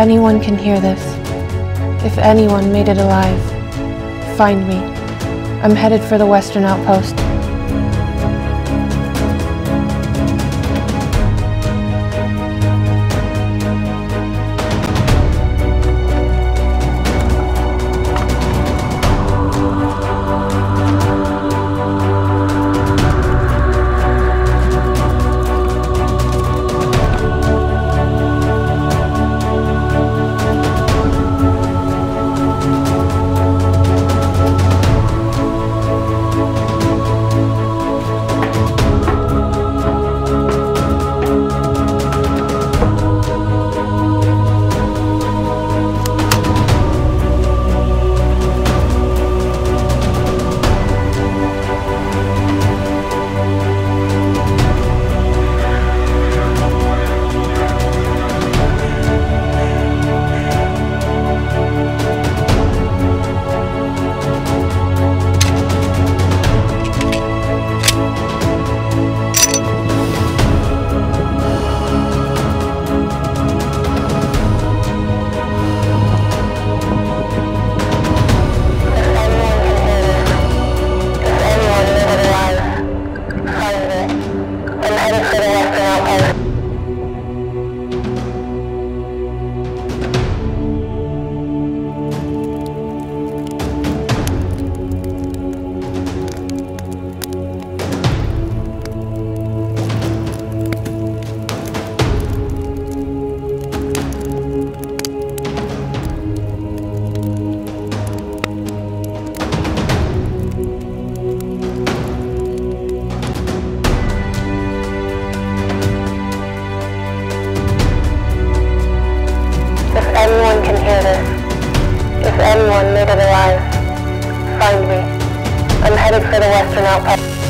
anyone can hear this, if anyone made it alive, find me. I'm headed for the Western Outpost. If anyone made it alive, find me. I'm headed for the Western Outpost.